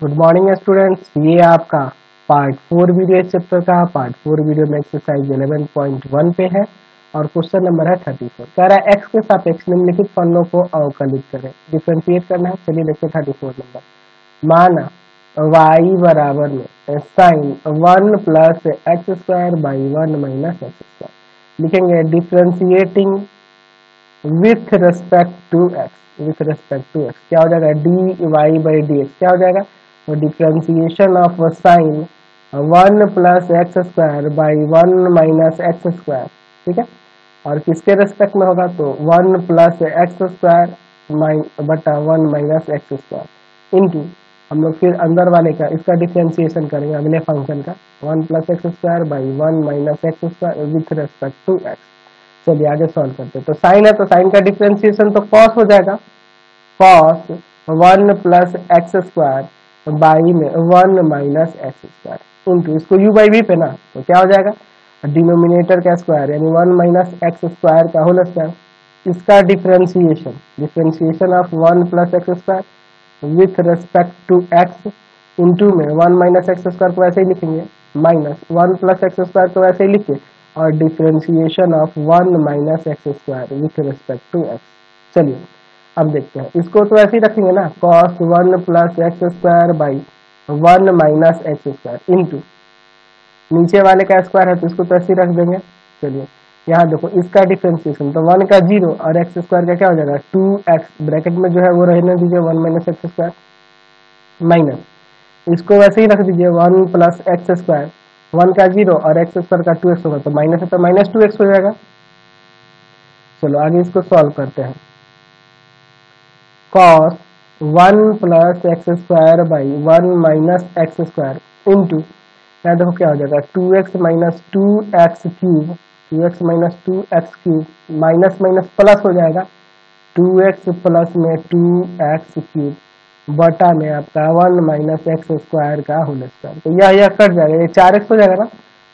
Good morning students ये आपका part four video chapter का। पार्ट फोर वीडियो में एक्सरसाइज 11.1 पे है और क्वेश्चन नंबर है 34 कह रहा है एक्स के सापेक्ष निम्नलिखित फलों को अवकलित करें। डिफ्रेंशिएट करना है, चलिए देखते हैं 34 नंबर माना y बराबर में sine one plus x square by one minus x square लिखेंगे differentiating with respect to x with respect to x क्या हो जाएगा? D y by d x क्या हो जाएगा? Differentiation of sine one plus x square by one minus x square ठीक है? और किसके रेस्पेक्ट में होगा तो वन प्लस एक्स स्क्वायर बटा one minus x square into हम लोग फिर अंदर वाले का, इसका डिफ्रेंसिएशन करेंगे अगले फ़ंक्शन का. One plus x square by one minus x square with respect to x चलिए आगे सॉल्व करते हैं। तो साइन है तो साइन का डिफ्रेंसिएशन तो कॉस हो जाएगा। Cos one plus x square by में one minus x square into इसको यू बाई वी पे ना तो क्या हो जाएगा? डिनोमिनेटर का स्क्वायर यानी वन माइनस एक्स स्क्वायर का होल स्क्वायर इसका differentiation differentiation of one plus x square with respect to x into में वन माइनस एक्स स्क्वायर को ऐसे ही लिखेंगे. Minus one plus x square को ऐसे ही लिखिए. और differentiation of one minus x square with respect to x चलिए अब देखते हैं। इसको तो ऐसे ही रखेंगे ना। Cos one plus x square by one minus x square into नीचे वाले का स्क्वायर है तो इसको तो ऐसे ही रख देंगे। चलिए, यहाँ देखो, इसका डिफ्रेंसिएशन तो वन का ज़ीरो और एक्स स्क्वायर का क्या हो जाएगा? टू एक्स ब्रैकेट में जो है वो रहने दीजिए one minus x square minus इसको वैसे ही रख दीजिए one plus x square one का ज़ीरो और एक्स स्क्वायर का टू एक्स होगा तो माइनस है तो माइनस टू एक्स हो जाएगा। चलो, आगे इसको सॉल्व करते हैं। Cos one plus x square by one minus x square into यहाँ देखो क्या हो जाएगा two x minus two x cube two x minus two x cube minus minus plus हो जाएगा टू एक्स प्लस में टू एक्स क्यूब बटा में आपका वन माइनस एक्स स्क्वायर का होल स्क्वायर तो यह यह कट जाएगा, ये चार एक्स हो जाएगा ना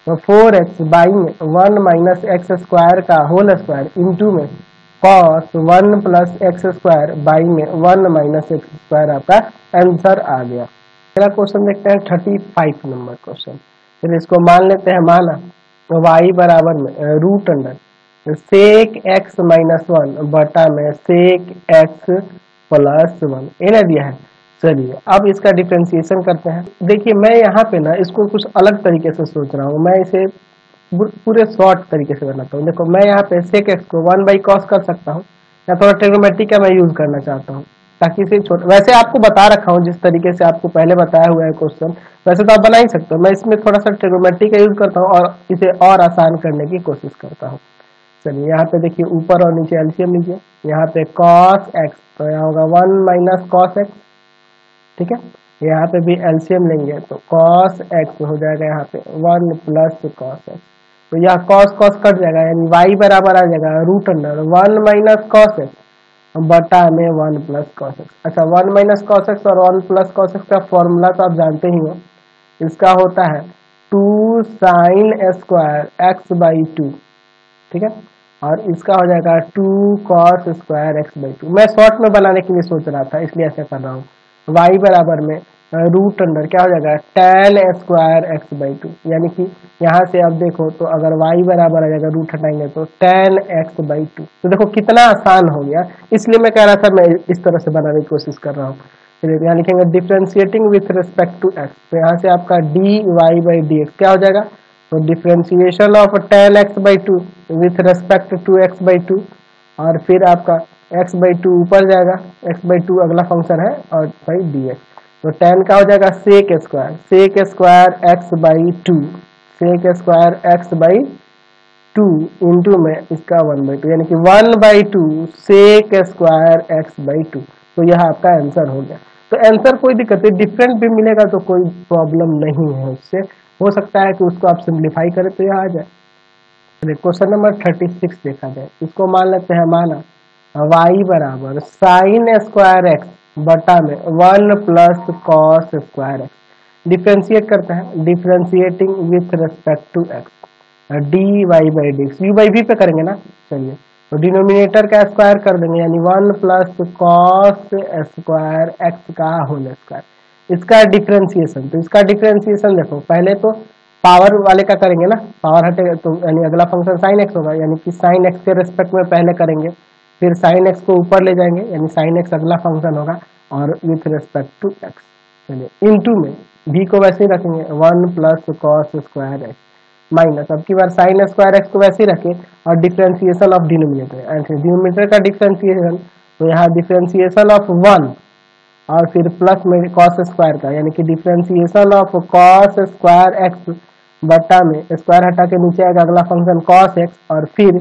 तो फोर एक्स बाई में वन माइनस एक्स स्क्वायर का होल स्क्वायर इंटू में cos one plus x square by में वन माइनस एक्स स्क्वायर आपका आंसर आ गया। अगला क्वेश्चन देखते हैं थर्टी फाइव नंबर क्वेश्चन फिर इसको मान लेते हैं, माना वाई बराबर में root under sec x minus one बटा में सेक एक्स प्लस वन ये दिया है। चलिए, अब इसका डिफ्रेंसिएशन करते हैं। देखिए, मैं यहाँ पे ना इसको कुछ अलग तरीके से सोच रहा हूँ। मैं इसे पूरे शॉर्ट तरीके से बनाता हूँ देखो, मैं यहाँ पे सेक एक्स को वन बाई कॉस कर सकता हूँ। या थोड़ा ट्रिग्नोमेट्रिक का मैं यूज़ करना चाहता हूँ, ताकि इसे छोटा वैसे आपको बता रखा हूँ, जिस तरीके से आपको पहले बताया हुआ है क्वेश्चन वैसे तो आप बना ही सकते हो। मैं इसमें थोड़ा सा ट्रिग्नोमेट्री का यूज़ करता हूँ और इसे और आसान करने की कोशिश करता हूँ। चलिए, यहाँ पे देखिए, ऊपर और नीचे एल्सियम लीजिए। यहाँ पे कॉस एक्स तो यहाँ होगा वन माइनस कॉस एक्स ठीक है? यहाँ पे भी एल्सियम लेंगे तो कॉस एक्स हो जाएगा यहाँ पे वन प्लस कॉस एक्स तो यह कॉस कॉस कट जाएगा, यानी वाई बराबर आ जाएगा root under one minus cos x बटा में वन प्लस कॉस एक्स अच्छा वन माइनस कॉस एक्स और वन प्लस कॉस एक्स का फॉर्मूला तो आप जानते ही हो। इसका होता है two sine square x by two ठीक है? और इसका हो जाएगा two cos square x by two मैं शॉर्ट में बनाने के लिए सोच रहा था, इसलिए ऐसा कर रहा हूँ। वाई बराबर में रूट अंडर क्या हो जाएगा? Tan square x by two यानी कि यहाँ से आप देखो तो अगर वाई बराबर आ जाएगा रूट हटाएँगे तो टेन एक्स बाई टू तो देखो कितना आसान हो गया। इसलिए मैं कह रहा था, मैं इस तरह से बनाने की कोशिश कर रहा हूँ। यहाँ लिखेंगे differentiating with respect to x तो यहाँ से आपका d y by d x क्या हो जाएगा? तो differentiation of tan x by two with respect to x by two और फिर आपका एक्स बाई टू ऊपर जाएगा। एक्स बाई टू अगला फ़ंक्शन है, और बाई डी एक्स तो टेन का हो जाएगा? Sec square sec square x by two sec square x by two into में इसका वन बाई टू यानी कि one by two sec square x by two तो यह आपका आंसर हो गया। तो आंसर कोई दिक्कत नहीं डिफरेंट भी मिलेगा तो कोई प्रॉब्लम नहीं है उससे। हो सकता है कि उसको आप सिंप्लीफाई करें तो यह आ जाए। क्वेश्चन नंबर थर्टी सिक्स देखा जाए। इसको मान लेते हैं, माना वाई बराबर साइन स्क्वायर एक्स बटा में one plus cos square x. Differentiate करते हैं। Differentiating with respect to x d y by d x u by v पे करेंगे ना? चलिए। तो डिनोमिनेटर का स्क्वायर कर देंगे, यानी one plus cos square x का होल स्क्वायर इसका डिफ्रेंसिएशन तो इसका डिफ्रेंसिएशन देखो, पहले तो पावर वाले का करेंगे ना? पावर हटेगा तो यानी अगला फ़ंक्शन साइन एक्स होगा, यानी कि साइन एक्स के रेस्पेक्ट में पहले करेंगे। फिर साइन एक्स को ऊपर ले जाएँगे, यानी साइन एक्स अगला फ़ंक्शन होगा, और विथ रेस्पेक्ट टू एक्स चलिए, इन टू में भी को वैसे ही रखेंगे one plus cos square x minus अब की बार साइन स्क्वायर एक्स को वैसे ही रखें, और differentiation of denominator and denominator का डिफ्रेंसिएशन तो यहाँ डिफ्रेंसिएशन ऑफ़ वन और फिर प्लस में कॉस स्क्वायर का, यानी कि differentiation of cos square x बट्टा में स्क्वायर हटा के नीचे आएगा अगला फ़ंक्शन कॉस एक्स और फिर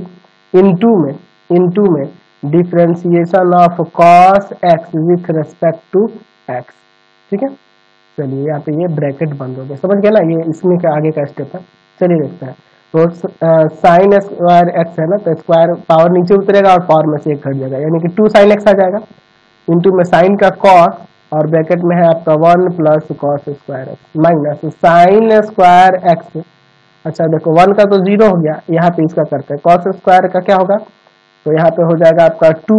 इनटू में इनटू में differentiation of cos x with respect to x ठीक है? चलिए यहाँ पे ये ब्रैकेट बंद हो गया। समझ गया ना? ये इसमें का आगे का स्टेप है? चलिए देखते हैं। तो साइन स्क्वायर एक्स है ना? तो स्क्वायर पावर नीचे उतरेगा और पावर में से एक घट जाएगा। यानी कि टू साइन एक्स आ जाएगा। इंटू में साइन का कॉस और ब्रैकेट में है आपका one plus cos square x minus sine square x अच्छा देखो वन का तो ज़ीरो हो गया। यहाँ पे इसका करते हैं। कॉस स्क्वायर का क्या होगा? तो यहाँ पे हो जाएगा आपका two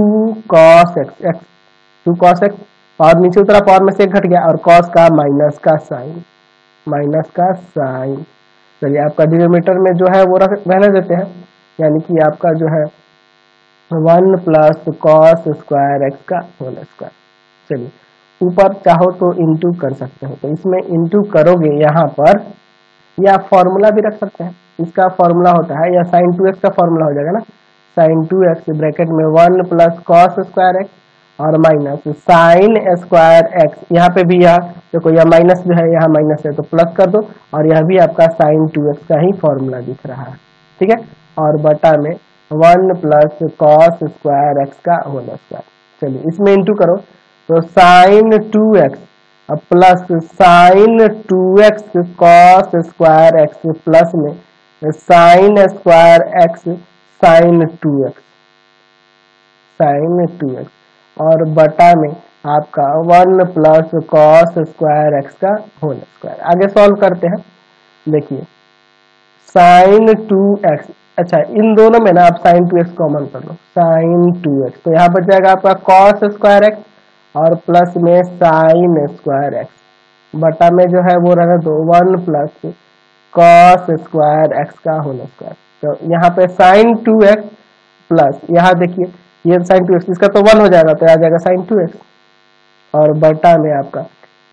cos x x two cos x और नीचे उतरा पावर में से एक घट गया, और कॉस का माइनस का साइन माइनस का साइन चलिए, आपका डिनोमीटर में जो है वो रख, रहने देते हैं। यानी कि आपका जो है one plus cos square x का होल स्क्वायर चलिए, ऊपर चाहो तो इंटू कर सकते हो। तो इसमें इंटू करोगे यहाँ पर, या फॉर्मूला भी रख सकते हैं। इसका फॉर्मूला होता है, या साइन टू एक्स का फॉर्मूला हो जाएगा ना। साइन टू एक्स ब्रैकेट में one plus cos square x और माइनस साइन स्क्वायर एक्स यहाँ पे भी यह, देखो यह माइनस जो है, यहाँ माइनस है तो प्लस कर दो और यह भी आपका साइन टू एक्स का ही फॉर्मूला दिख रहा है। ठीक है? और बटा में one plus cos square x का होल स्क्वायर चलिए, इसमें इंटू करो। तो sine two x plus sine two x cos square x plus में sine square x sine two x, sine two x, और बटा में आपका one plus cos square x का होल स्क्वायर। आगे सॉल्व करते हैं। देखिए, साइन टू एक्स अच्छा इन दोनों में ना आप साइन टू एक्स कॉमन कर लो। साइन टू एक्स तो यहाँ बच जाएगा आपका कॉस स्क्वायर एक्स, और प्लस में साइन स्क्वायर एक्स। बटा में जो है वो रहना दो, one plus cos square x का होल स्क्वायर। तो यहाँ पे साइन टू एक्स प्लस यहाँ देखिए, ये साइन टू एक्स इसका तो वन हो जाएगा तो आ जाएगा साइन टू एक्स और बटा में आपका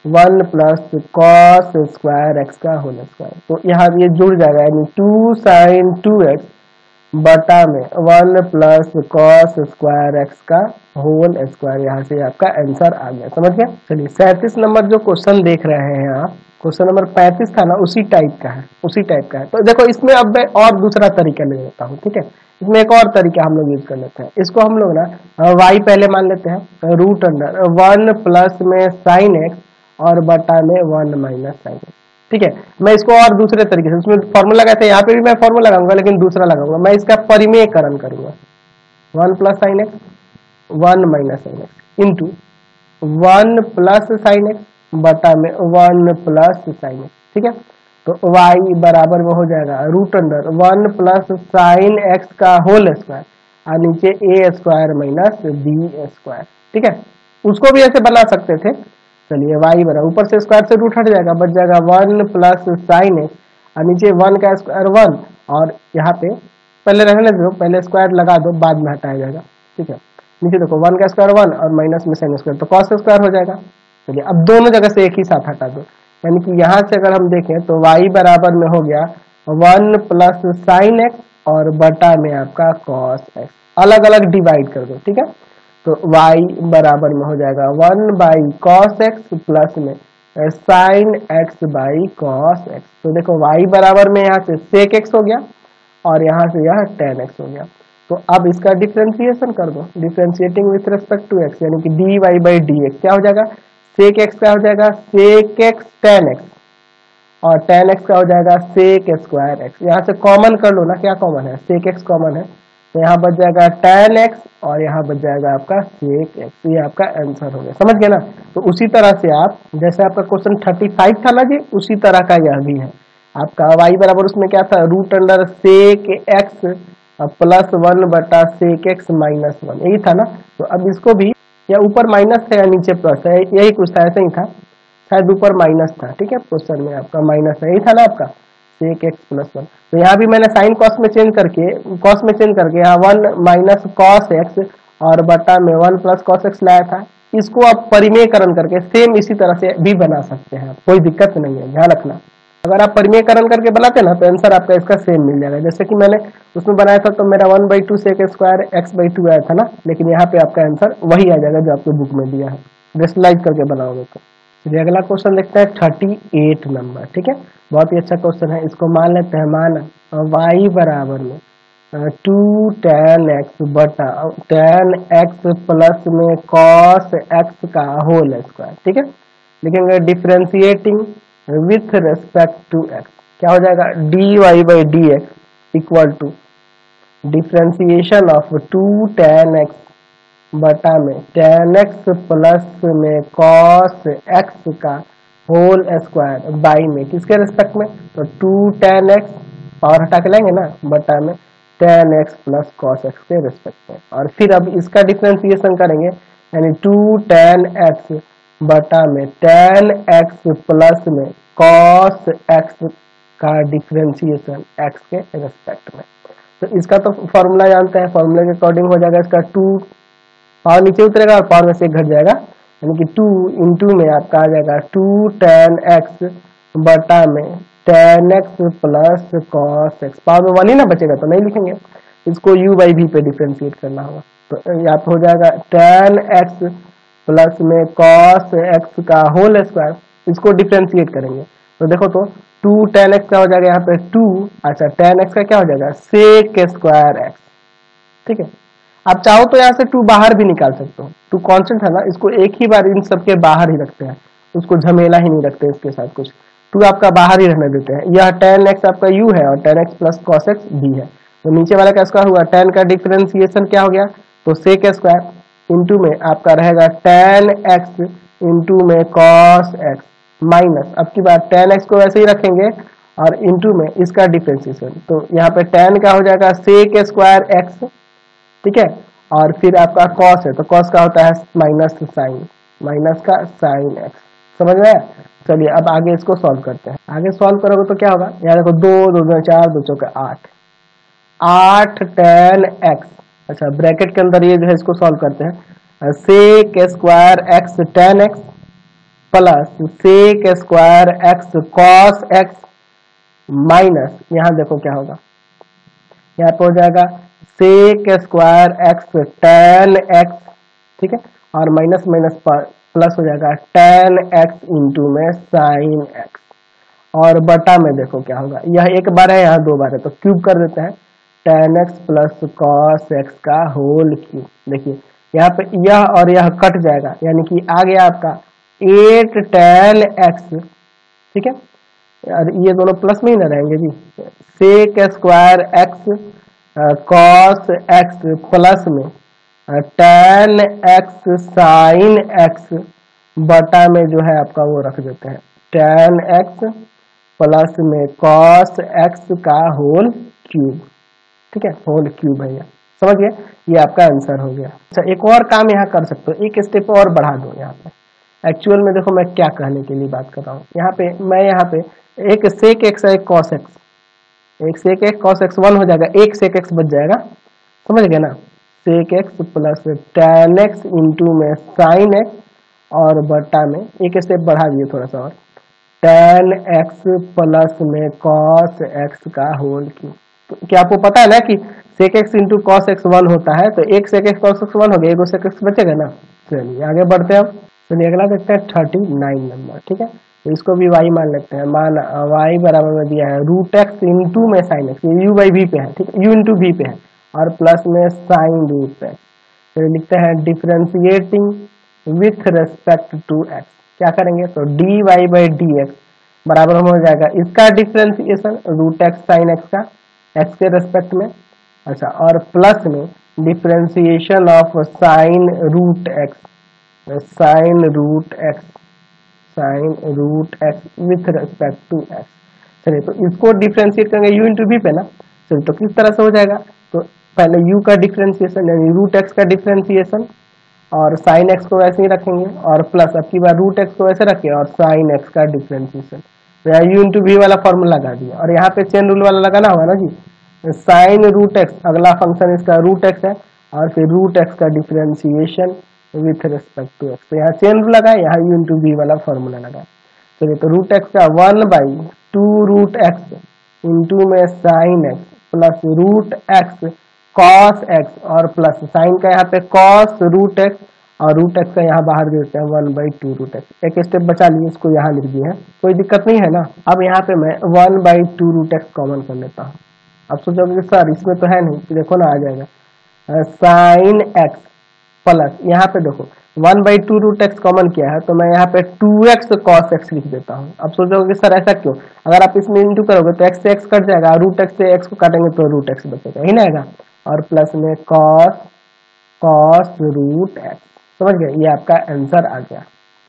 one plus cos square x का होल स्क्वायर तो यहाँ ये जुड़ जाएगा, यानी टू साइन टू एक्स बटा में one plus cos square x का होल स्क्वायर यहाँ से आपका आंसर आ गया। समझ गया चलिए, सैंतीस नंबर जो क्वेश्चन देख रहे हैं आप क्वेश्चन नंबर पैंतीस था ना, उसी टाइप का है, उसी टाइप का है। तो देखो, इसमें अब मैं और दूसरा तरीका ले लेता हूँ, ठीक है? इसमें एक और तरीका हम लोग यूज़ कर लेते हैं। इसको हम लोग ना वाई पहले मान लेते हैं रूट अंडर वन प्लस में साइन एक्स और बटा में वन माइनस साइन एक्स ठीक है? मैं इसको और दूसरे तरीके से उसमें फॉर्मूला लगाते हैं यहाँ पे भी मैं फॉर्मूला लगाऊँगा, लेकिन दूसरा लगाऊँगा। मैं इसका परिमेयकरण करूँगा। One plus sine x one minus sine x into one plus sine x बटा में वन प्लस साइन ठीक है? तो y बराबर में हो जाएगा root under one plus sine x का होल स्क्वायर और नीचे a square minus b square ठीक है? उसको भी ऐसे बना सकते थे। चलिए वाई बराबर, ऊपर से स्क्वायर से रूट हट जाएगा, बच जाएगा वन प्लस साइन एक्स और नीचे वन का स्क्वायर वन। और यहाँ पे पहले रहने दो, पहले स्क्वायर लगा दो, बाद में हटाया जाएगा, ठीक है? नीचे देखो, वन का स्क्वायर वन और माइनस में साइन स्क्वायर तो कॉस स्क्वायर हो जाएगा। चलिए, अब दोनों जगह से एक ही साथ हटा दो। यानी कि यहाँ से अगर हम देखें तो वाई बराबर में हो गया वन प्लस साइन एक्स और बटा में आपका कॉस एक्स अलग अलग डिवाइड कर दो, ठीक है? तो y बराबर में हो जाएगा one by cos x plus में sine x by cos x तो देखो, y बराबर में यहाँ से सेक एक्स हो गया और यहाँ से यह टेन एक्स हो गया। तो अब इसका डिफ्रेंसिएशन कर दो। Differentiating with respect to x यानी कि d y by d x क्या हो जाएगा? सेक एक्स क्या हो जाएगा? सेक एक्स टेन एक्स और टेन एक्स का हो जाएगा? सेक स्क्वायर एक्स यहाँ से कॉमन कर लो ना, क्या कॉमन है? सेक एक्स कॉमन है। तो यहाँ बच जाएगा टेन एक्स और यहाँ बच जाएगा आपका सेक एक्स ये आपका आंसर हो गया। समझ गए ना? तो उसी तरह से आप, जैसे आपका क्वेश्चन थर्टी फाइव था ना जी, उसी तरह का यह भी है। आपका वाई बराबर उसमें क्या था? Root under sec x plus one बटा सेक एक्स माइनस वन यही था ना? तो अब इसको भी या ऊपर माइनस था या नीचे प्लस है यही कुछ था, ऐसे ही था। शायद ऊपर माइनस था, ठीक है? क्वेश्चन में आपका माइनस है यही था ना आपका? सेक एक्स प्लस वन तो यहाँ भी मैंने साइन कॉस में चेंज करके कॉस में चेंज करके यहाँ वन माइनस कॉस एक्स और बटा में वन प्लस कॉस एक्स लाया था। इसको आप परिमेयकरण करके सेम इसी तरह से भी बना सकते हैं कोई दिक्कत नहीं है, ध्यान रखना। अगर आप परिमेयकरण करके बनाते ना तो आंसर आपका इसका सेम मिल जाएगा। जैसे कि मैंने उसमें बनाया था तो मेरा वन बाई टू से स्क्वायर एक्स बाई टू आया था ना, लेकिन यहाँ पे आपका आंसर वही आ जाएगा जो आपको बुक में दिया है। रेस्टलाइज करके बनाओगे तो। चलिए अगला क्वेश्चन देखते हैं थर्टी एट नंबर ठीक है? बहुत ही अच्छा क्वेश्चन है। इसको मान लेते हैं, मान वाई बराबर में टू टेन एक्स बटा टेन एक्स प्लस में कॉस एक्स का होल स्क्वायर ठीक है? लिखेंगे differentiating with respect to x क्या हो जाएगा? D y by d x equal to differentiation of two tan x बटा में टेन एक्स प्लस में कॉस एक्स का होल स्क्वायर बाई में किसके रेस्पेक्ट में? तो टू टेन एक्स पावर हटा के लेंगे ना, बटा में tan x plus cos x के रिस्पेक्ट में। और फिर अब इसका डिफ्रेंसिएशन करेंगे, यानी टू टेन एक्स बटा में टेन एक्स प्लस में कॉस एक्स का डिफ्रेंसिएशन एक्स के रेस्पेक्ट में। तो इसका तो फॉर्मूला जानते हैं फॉर्मूला के अकॉर्डिंग हो जाएगा इसका टू पावर नीचे उतरेगा और पावर में से घट जाएगा। यानी कि टू इंटू में आपका आ जाएगा टू टेन एक्स बटा में tan x plus cos x power में वन ही ना बचेगा तो नहीं लिखेंगे। इसको यू बाई वी पे डिफ्रेंशिएट करना होगा। तो यहाँ पे हो जाएगा टेन एक्स प्लस में कॉस एक्स का होल स्क्वायर इसको डिफ्रेंशिएट करेंगे। तो देखो तो टू टेन एक्स का हो जाएगा यहाँ पे? टू अच्छा टेन एक्स का क्या हो जाएगा? सेक स्क्वायर एक्स ठीक है? आप चाहो तो यहाँ से टू बाहर भी निकाल सकते हो। टू कॉन्स्टेंट है ना, इसको एक ही बार इन सबके बाहर ही रखते हैं। उसको झमेला ही नहीं रखते इसके साथ कुछ। टू आपका बाहर ही रहने देते हैं। यह टेन एक्स आपका यू है और tan x plus cos x भी है। तो नीचे वाला का स्क्वायर हुआ? टेन का डिफ्रेंसिएशन क्या हो गया? तो सेक स्क्वायर इंटू में आपका रहेगा टेन एक्स इंटू में कॉस एक्स माइनस अब की बात टेन एक्स को वैसे ही रखेंगे और इंटू में इसका डिफ्रेंसिएशन तो यहाँ पे टेन का हो जाएगा? सेक स्क्वायर एक्स ठीक है? और फिर आपका कॉस है तो कॉस का होता है माइनस साइन माइनस का साइन एक्स समझ में चलिए अब आगे इसको सॉल्व करते हैं। आगे सॉल्व करोगे तो क्या होगा? यहाँ देखो दो दो दो, चार, दो, चौके आठ। आठ टेन एक्स अच्छा ब्रैकेट के अंदर ये जो है इसको सॉल्व करते हैं। Sec square x tan x plus sec square x cos x minus यहाँ देखो क्या होगा। यहाँ पे हो जाएगा sec square x tan x ठीक है? और माइनस माइनस प्लस हो जाएगा टेन एक्स इंटू में साइन एक्स और बटा में देखो क्या होगा। यह एक बार है, यहाँ दो बार है तो क्यूब कर देते हैं। Tan x plus cos x का होल क्यूब देखिए, यहाँ पे यह और यह कट जाएगा, यानी कि आ गया आपका एट टेन एक्स ठीक है? और ये दोनों प्लस में ही ना रहेंगे जी। Sec square x cos x plus में टेन एक्स साइन एक्स बटा में जो है आपका वो रख देते हैं। टेन एक्स प्लस में कॉस एक्स का होल क्यूब ठीक है? होल क्यूब है यह समझ गए? ये आपका आंसर हो गया। अच्छा एक और काम यहाँ कर सकते हो। एक स्टेप और बढ़ा दो यहाँ पे। एक्चुअल में देखो मैं क्या कहने के लिए बात कर रहा हूँ। यहाँ पे, मैं यहाँ पे, एक सेक एक्स एक कॉस एक्स एक sec x cos x one हो जाएगा। एक सेक एक्स बच जाएगा। समझ गए ना? Sec x plus tan x into में साइन एक्स और बटा में। एक स्टेप बढ़ा दिए थोड़ा सा और। टेन एक्स प्लस में कॉस एक्स का होल क्यूब क्या आपको पता है ना कि sec x into cos x one होता है तो एक sec x cos x one हो गया, एक सेक एक्स बचेगा ना? चलिए, आगे बढ़ते हैं चलिए अगला, देखते हैं थर्टी नाइन नंबर ठीक है? तो इसको भी वाई मान लेते हैं। मान वाई बराबर में दिया है रूट एक्स इंटू में sine x u by v पे है, ठीक है? यू इंटू वी पे है, और प्लस में साइन रूट एक्स फिर लिखते हैं differentiating with respect to x क्या करेंगे? तो d y by d x बराबर हो जाएगा। इसका differentiation root x sine x का एक्स के रेस्पेक्ट में अच्छा और प्लस में differentiation of sine root x sine root x sine root x with respect to x चलिए तो इसको डिफ्रेंशिएट करेंगे यू इंटू बी पे ना। चलिए तो किस तरह से हो जाएगा? तो पहले u का डिफ्रेंसिएशन यानी रूट एक्स का डिफ्रेंसिएशन और साइन एक्स को वैसे ही रखेंगे, और प्लस अब की बार रूट एक्स को वैसे रखें, और साइन एक्स का डिफ्रेंशिएशन तो यू इंटू वी वाला फॉर्मूला लगा दिया। और यहाँ पे चेन रूल वाला लगाना होगा ना जी? साइन रूट एक्स अगला फ़ंक्शन इसका रूट एक्स है, और फिर रूट एक्स का differentiation with respect to x तो यहाँ चेन रूल लगा, यहाँ यू इंटू वी वाला फॉर्मूला लगा। चलिए तो रूट एक्स का one by two root x into में sine x plus root x cos x और प्लस साइन का यहाँ पे कॉस रूट एक्स और रूट एक्स का यहाँ बाहर देते हैं one by two root x एक स्टेप बचा लिए, इसको यहाँ लिख दिए हैं। कोई दिक्कत नहीं है ना? अब यहाँ पे मैं one by two root x common कर लेता हूँ। अब सोचोगे सर इसमें तो है नहीं तो देखो ना आ जाएगा। साइन एक्स प्लस यहाँ पे देखो one by two root x common किया है तो मैं यहाँ पे टू एक्स कॉस एक्स लिख देता हूँ। अब सोचोगे सर ऐसा क्यों? अगर आप इसमें इंटू करोगे तो एक्स से एक्स कट जाएगा रूट एक्स से एक्स को काटेंगे तो रूट एक्स बचेगा। ही ना आएगा? और प्लस में कॉस कॉस रूट एक्स समझ गए? ये आपका आंसर आ गया।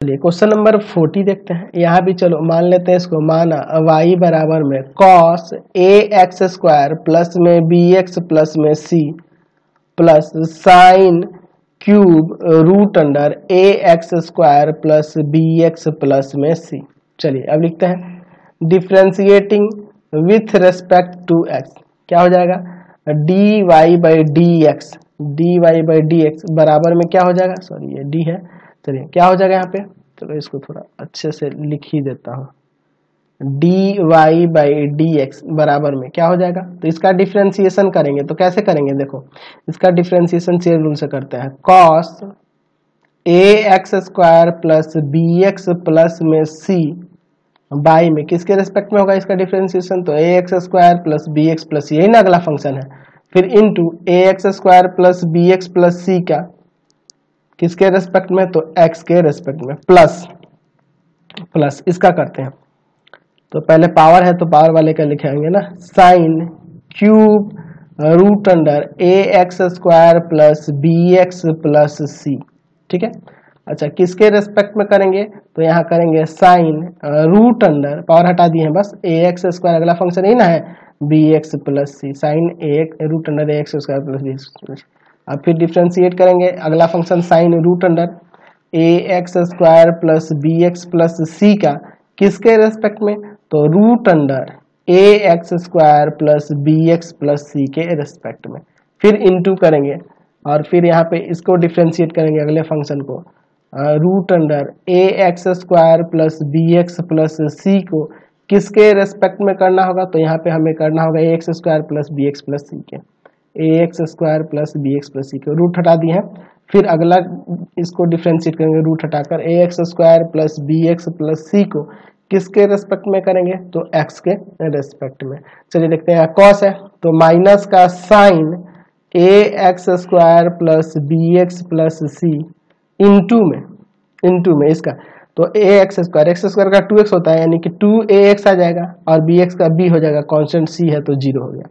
चलिए क्वेश्चन नंबर फोर्टी देखते हैं। यहाँ भी चलो, मान लेते हैं इसको। माना, y बराबर में cos a x square plus में बी एक्स प्लस में c plus sine cube root under a x square plus b x plus में सी चलिए, अब लिखते हैं। Differentiating with respect to x क्या हो जाएगा? D y by d x d y by d x बराबर में क्या हो जाएगा? सॉरी ये डी है। चलिए, क्या हो जाएगा यहाँ पे? चलो, इसको थोड़ा अच्छे से लिख ही देता हूँ। D y by d x बराबर में क्या हो जाएगा? तो इसका डिफ्रेंसिएशन करेंगे। तो कैसे करेंगे? देखो, इसका डिफ्रेंसिएशन चेयर रूल से करते हैं। Cos a x square plus b x plus में सी बाई में किसके रेस्पेक्ट में होगा इसका डिफ्रेंसिएशन तो a x square plus b x plus यही ना अगला फ़ंक्शन है। फिर into a x square plus b x plus c का किसके रेस्पेक्ट में? तो एक्स के रेस्पेक्ट में। प्लस प्लस इसका करते हैं। तो पहले पावर है तो पावर वाले का लिखेंगे ना? Sine cube root under a x square plus b x plus c ठीक है? अच्छा किसके रेस्पेक्ट में करेंगे? तो यहाँ करेंगे साइन रूट अंडर पावर हटा दिए हैं बस ए एक्स स्क्वायर अगला फ़ंक्शन ही ना है b x plus c sine a root under a x square plus b x अब फिर डिफ्रेंशिएट करेंगे, अगला function sine root under a x square plus b x plus c का, किसके रेस्पेक्ट में? तो root under a x square plus b x plus c के respect में. फिर इंटू करेंगे, और फिर यहाँ पे इसको डिफ्रेंशिएट करेंगे अगले फ़ंक्शन को. Root under a x square plus b x plus c को किसके रेस्पेक्ट में करना होगा? तो यहाँ पे हमें करना होगा a x square plus b x plus c के। A x square plus b x plus c के रूट हटा दिए हैं। फिर अगला इसको डिफ्रेंशिएट करेंगे रूट हटाकर a x square plus b x plus c को किसके रेस्पेक्ट में करेंगे? तो एक्स के रेस्पेक्ट में। चलिए देखते हैं कॉस है तो माइनस का sine a x square plus b x plus c into में इंटू में इसका। तो a x square x square का टू एक्स होता है, यानी कि टू ए एक्स आ जाएगा और बी एक्स का बी हो जाएगा कांस्टेंट सी है तो ज़ीरो हो गया।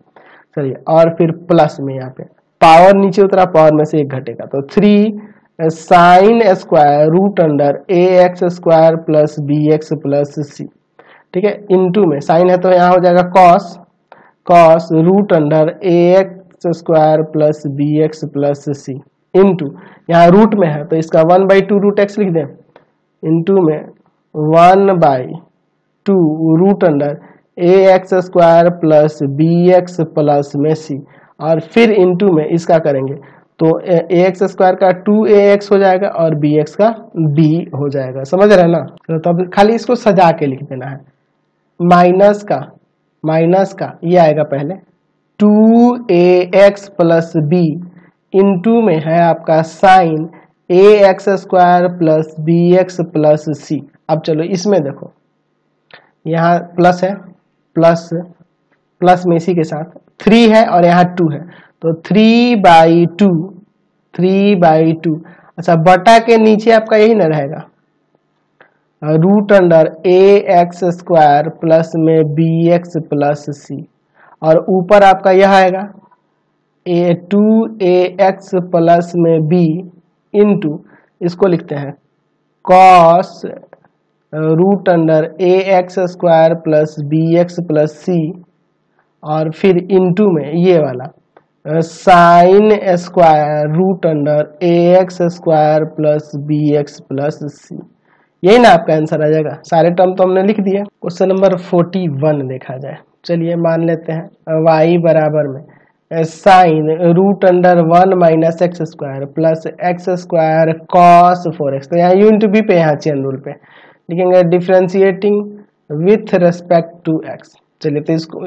चलिए, और फिर प्लस में यहाँ पे। पावर नीचे उतरा पावर में से एक घटेगा। तो three sine square root under a x square plus b x plus c ठीक है इंटू में। साइन है तो यहाँ हो जाएगा cos cos root under a x square plus b x plus c into यहाँ रूट में है तो इसका one by two root x लिख दें। इंटू में one by two root under a x square plus b x plus में c और फिर इंटू में इसका करेंगे तो ए एक्स स्क्वायर का टू ए एक्स हो जाएगा और बी एक्स का बी हो जाएगा। समझ रहे ना? तो तब खाली इसको सजा के लिख देना है। माइनस का माइनस का, ये आएगा पहले। Two a x plus b into में है आपका sine a x square plus b x plus c अब चलो इसमें देखो। यहाँ प्लस है प्लस प्लस में इसी के साथ। थ्री है और यहाँ टू है। तो three by two three by two अच्छा बटा के नीचे आपका यही ना रहेगा। Root under a x square plus में बी एक्स प्लस सी और ऊपर आपका यह आएगा। A two a x plus में बी इंटू इसको लिखते हैं। Cos root under a x square plus b x plus c और फिर इंटू में ये वाला। Sine square root under a x square plus b x plus c यही ना आपका आंसर आ जाएगा। सारे टर्म तो हमने लिख दिए। क्वेश्चन नंबर फोर्टी वन देखा जाए। चलिए मान लेते हैं। वाई बराबर में। Sine root under one minus x square plus x square cos four x तो यहाँ यूनिट बी पे, यहाँ चेन रूल पे। लिखेंगे differentiating with respect to x चलिए तो इसको,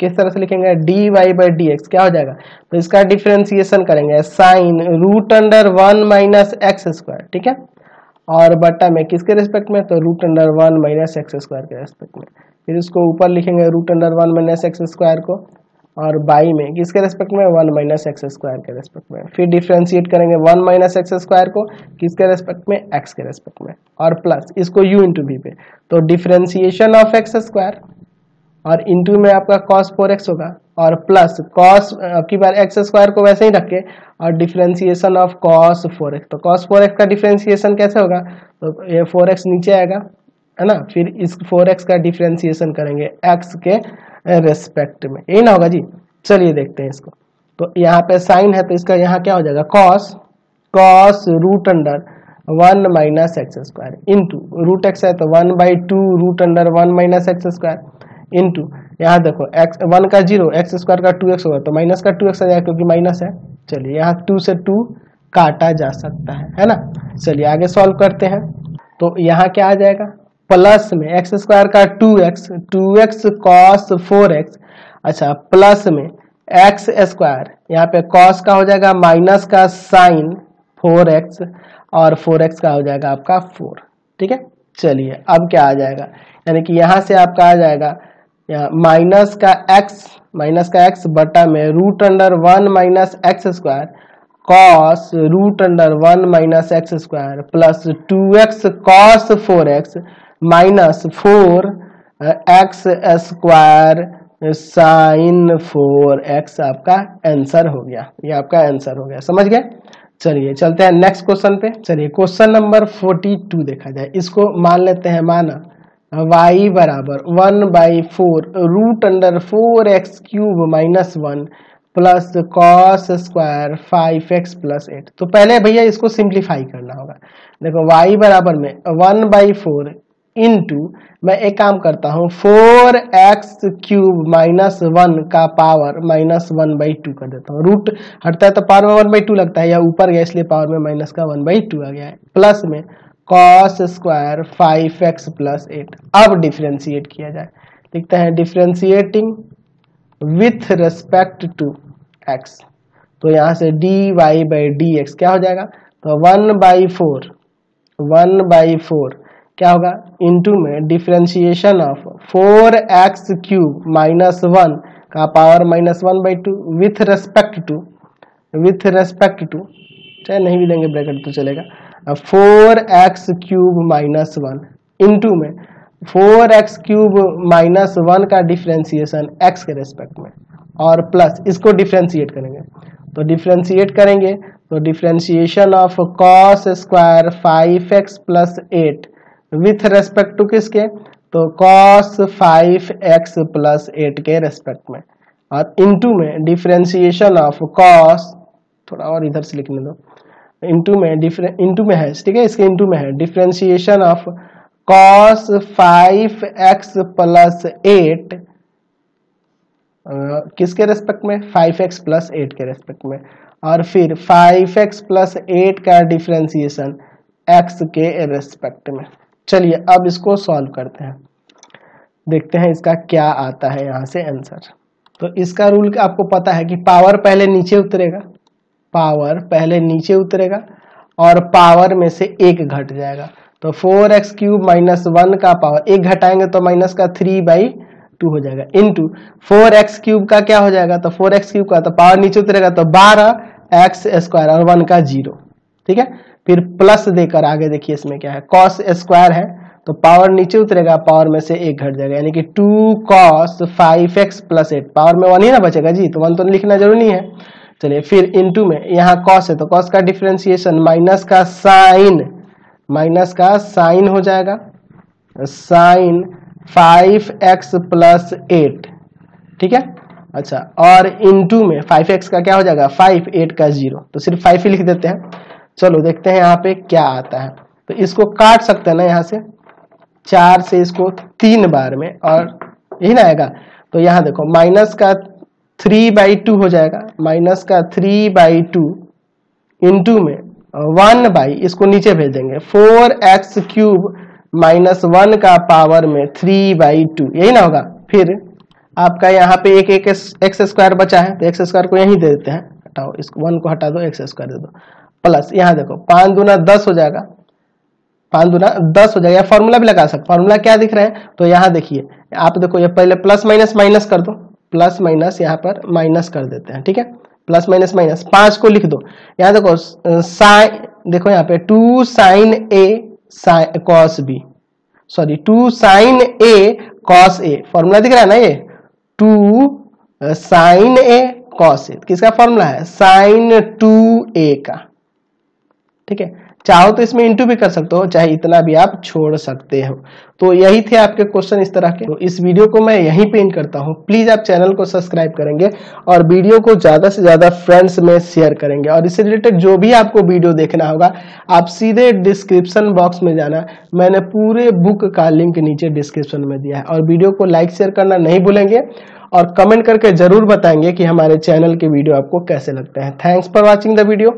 किस तरह से लिखेंगे? D y by d x क्या हो जाएगा? तो इसका डिफ्रेंसिएशन करेंगे। Sine root under one minus x square ठीक है? और बट्टा में किसके रिस्पेक्ट में? तो root under one minus x square के रेस्पेक्ट में। फिर इसको ऊपर लिखेंगे root under one minus x square को। और बाई में, किसके रेस्पेक्ट में? वन माइनस एक्स स्क्वायर के रेस्पेक्ट में। फिर डिफ्रेंशिएट करेंगे वन माइनस एक्स स्क्वायर को, किसके रेस्पेक्ट में? एक्स के रेस्पेक्ट में। और प्लस इसको यू इंटू बी पे। तो डिफ्रेंसिएशन ऑफ़ एक्स स्क्वायर और इंटू में आपका कॉस फोर एक्स होगा। और प्लस कॉस आपकी बार एक्स स्क्वायर को वैसे ही रखे और differentiation of cos four x तो कॉस फोर एक्स का डिफ्रेंसिएशन कैसे होगा? तो ये फोर एक्स नीचे आएगा, है ना? फिर इस फोर एक्स का डिफ्रेंसिएशन करेंगे एक्स के रेस्पेक्ट में। यही ना होगा जी? चलिए देखते हैं इसको। तो यहाँ पे साइन है तो इसका यहाँ क्या हो जाएगा? Cos cos root under one minus x square into root x है तो one by two root under one minus x square into यहाँ देखो एक्स वन का ज़ीरो एक्स स्क्वायर का टू एक्स होगा तो माइनस का टू एक्स आ जाएगा क्योंकि माइनस है। चलिए, यहाँ टू से टू काटा जा सकता है है ना? चलिए, आगे सॉल्व करते हैं। तो यहाँ क्या आ जाएगा? प्लस में एक्स स्क्वायर का two x two x cos four x. अच्छा प्लस में एक्स स्क्वायर, यहाँ पे कॉस का हो जाएगा माइनस का साइन फोर एक्स और फोर एक्स का हो जाएगा आपका फोर। ठीक है? चलिए, अब क्या आ जाएगा? यानी कि यहाँ से आपका आ जाएगा, यहाँ माइनस का एक्स, माइनस का एक्स बटा में root under one minus x square, cos root under one minus x square, plus two x cos four x minus four x square sine four x आपका आंसर हो गया। ये आपका answer हो गया। समझ गए? चलिए, चलते हैं नेक्स्ट क्वेश्चन पे। चलिए क्वेश्चन नंबर फोर्टी टू देखा जाए। इसको मान लेते हैं, माना y बराबर one by four root under four x cube minus one plus cos square five x plus eight तो पहले भैया इसको सिंप्लीफाई करना होगा। देखो, y बराबर में वन बाई फोर इंटू मैं एक काम करता हूँ four x cube minus one का power minus one by two कर देता हूँ। रूट हटता है तो पावर में वन बाई टू लगता है, या ऊपर गया इसलिए पावर में माइनस का वन बाई टू आ गया है। प्लस में cos square five x plus eight अब डिफ्रेंशिएट किया जाए। लिखते हैं differentiating with respect to x तो यहाँ से d y by d x क्या हो जाएगा? तो one by four one by four क्या होगा? इंटू में differentiation of four x cube minus one का power minus one by two with respect to with respect to चाहे नहीं भी देंगे ब्रैकेट तो चलेगा। अब four x cube minus one into में four x cube minus one का डिफ्रेंसिएशन एक्स के रेस्पेक्ट में और प्लस इसको डिफ्रेंशिएट करेंगे। तो डिफ्रेंशिएट करेंगे तो differentiation of cos square five x plus eight with respect to किसके? तो cos five x plus eight के रेस्पेक्ट में। और इनटू में डिफ्रेंसिएशन ऑफ़ कॉस थोड़ा और इधर से लिखने दो। इनटू में डिफरें इनटू में है, ठीक है? इसके इनटू में है। Differentiation of cos five x plus eight किसके रेस्पेक्ट में? फाइव एक्स प्लस एट के रेस्पेक्ट में। और फिर फाइव एक्स प्लस एट का डिफ्रेंसिएशन एक्स के रेस्पेक्ट में। चलिए अब इसको सॉल्व करते हैं। देखते हैं इसका क्या आता है यहाँ से आंसर तो इसका रूल आपको पता है कि पावर पहले नीचे उतरेगा? पावर पहले नीचे उतरेगा और पावर में से एक घट जाएगा। तो four x cube minus one का पावर एक घटाएँगे तो माइनस का थ्री बाई टू हो जाएगा। इंटू फोर एक्स क्यूब का क्या हो जाएगा? तो फोर एक्स क्यूब का तो पावर नीचे उतरेगा तो बारह एक्स स्क्वायर और वन का ज़ीरो ठीक है? फिर प्लस देकर आगे देखिए इसमें क्या है। कॉस स्क्वायर है तो पावर नीचे उतरेगा पावर में से एक घट जाएगा। यानी कि two cos five x plus eight power में वन ही ना बचेगा जी तो वन तो लिखना ज़रूरी नहीं है। चलिए फिर इंटू में, यहाँ कॉस है तो कॉस का डिफ्रेंसिएशन माइनस का साइन माइनस का साइन हो जाएगा। Sine five x plus eight ठीक है? अच्छा और इनटू में फाइव एक्स का क्या हो जाएगा? फाइव एट का ज़ीरो तो सिर्फ़ फाइव ही लिख देते हैं। चलो देखते हैं यहाँ पे क्या आता है। तो इसको काट सकते हैं ना यहाँ से। चार से इसको तीन बार में और यही ना आएगा। तो यहाँ देखो माइनस का थ्री बाई टू हो जाएगा। माइनस का थ्री बाई टू इंटू में वन बाई इसको नीचे भेज देंगे। Four x cube minus one का पावर में थ्री बाई टू यही ना होगा। फिर आपका यहाँ पे एक एक एक्स स्क्वायर बचा है। तो एक्स स्क्वायर को यही दे देते हैं। हटाओ इसको वन को हटा दो एक्स स्क्वायर दे दो। प्लस, यहाँ देखो, पाँच दूना दस हो जाएगा। पाँच दूना दस हो जाएगा फॉर्मूला भी लगा सकते फॉर्मूला क्या दिख रहा है? तो यहाँ देखिए, आप देखो, ये पहले प्लस माइनस माइनस कर दो। प्लस माइनस यहाँ पर माइनस कर देते हैं, ठीक है? प्लस माइनस माइनस पाँच को लिख दो। यहाँ देखो साइन देखो यहाँ पे two sine a cos b sorry two sine a cos a formula दिख रहा है ना ये? Two sine a cos a किसका फॉर्मूला है? साइन टू ए का। ठीक है? चाहो तो इसमें इंटू भी कर सकते हो, चाहे इतना भी आप छोड़ सकते हो। तो यही थे आपके क्वेश्चन इस तरह के। तो इस वीडियो को मैं यहीं पे इन करता हूँ। प्लीज़ आप चैनल को सब्सक्राइब करेंगे और वीडियो को ज़्यादा से ज़्यादा फ्रेंड्स में शेयर करेंगे। और इससे रिलेटेड जो भी आपको वीडियो देखना होगा, आप सीधे डिस्क्रिप्शन बॉक्स में जाना। मैंने पूरे बुक का लिंक नीचे डिस्क्रिप्शन में दिया है। और वीडियो को लाइक शेयर करना नहीं भूलेंगे और कमेंट करके ज़रूर बताएँगे कि हमारे चैनल के वीडियो आपको कैसे लगते हैं। Thanks for watching the video